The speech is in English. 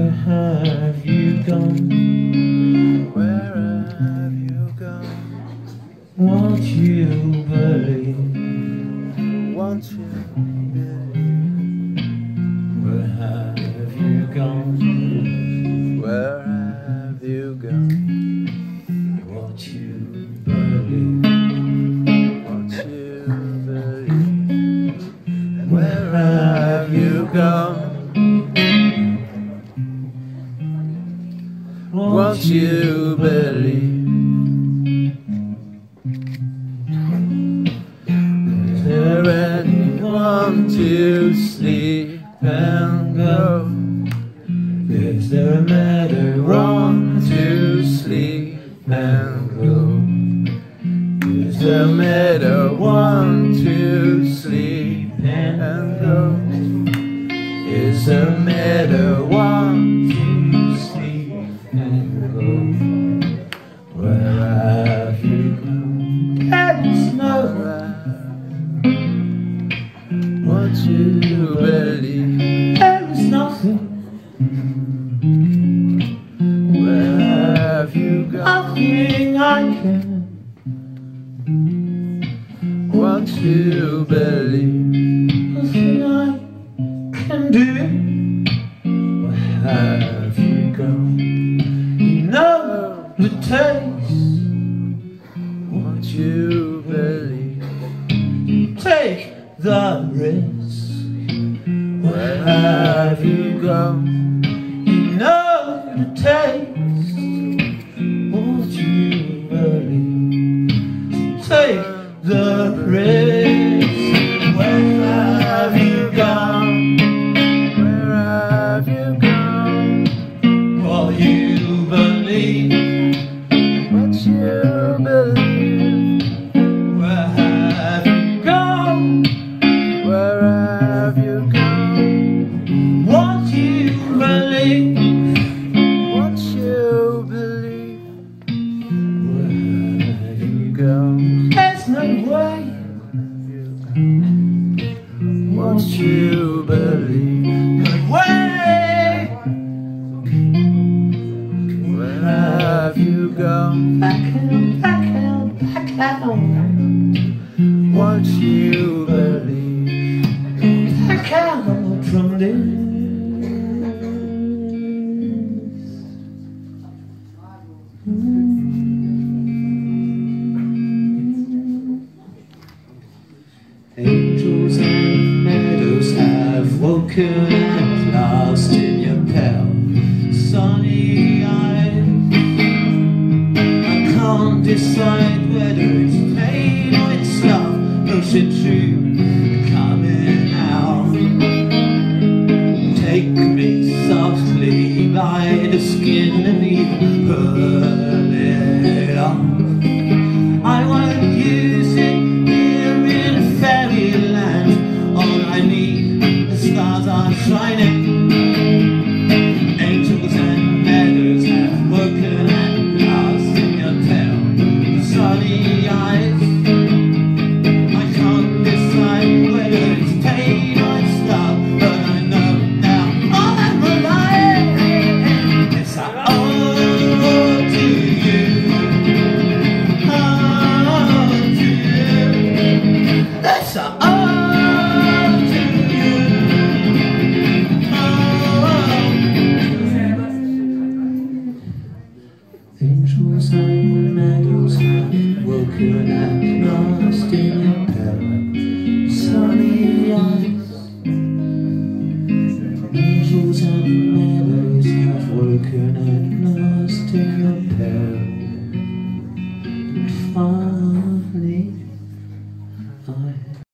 Where have you gone? Where have you gone? Won't you believe? Won't you believe? Where have you gone? Where have you gone? Won't you believe? Won't you believe? Where have you gone? you believe Is there anyone to sleep and go? Is there a matter wrong to sleep and go? Is there a matter one to sleep and go? Is there a matter one to nothing I can want to believe. Nothing I can do. Where have you gone? You know the taste. Won't you believe? Take the risk. Where have you gone? You know the taste. what you believe. Where have you gone? Where have you gone? What you believe. What you believe. Where have you gone? There's no way. What you believe. have you gone? Back home, back home, back home. What you believe? Back home from this. Angels and meadows have woken prostitute coming out. Take me softly by the skin and even pull it off. I won't use it here in fairyland. All I need, the stars are shining. You're not lost in